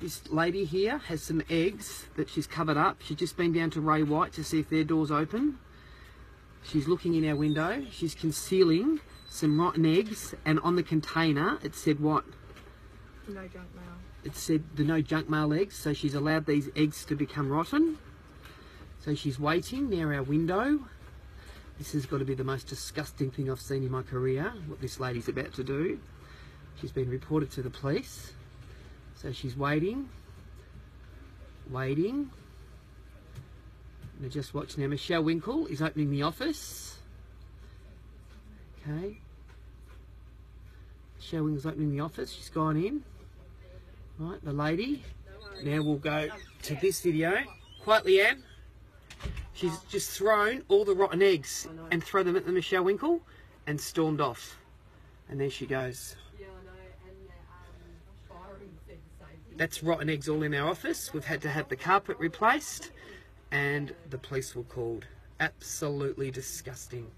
This lady here has some eggs that she's covered up. She's just been down to Ray White to see if their door's open. She's looking in our window. She's concealing some rotten eggs, and on the container it said what? No junk mail. It said the no junk mail eggs, so she's allowed these eggs to become rotten. So she's waiting near our window. This has got to be the most disgusting thing I've seen in my career, what this lady's about to do. She's been reported to the police. So she's waiting, waiting. Now just watch now. Michelle Winkle is opening the office. Okay. Michelle Winkle's opening the office. She's gone in. Right, the lady. Now we'll go to this video. Quietly, Anne. She's just thrown all the rotten eggs and thrown them at the Michelle Winkle and stormed off. And there she goes. Yeah, I know, and the um, Byron said the same thing. That's rotten eggs all in our office. We've had to have the carpet replaced and the police were called. Absolutely disgusting.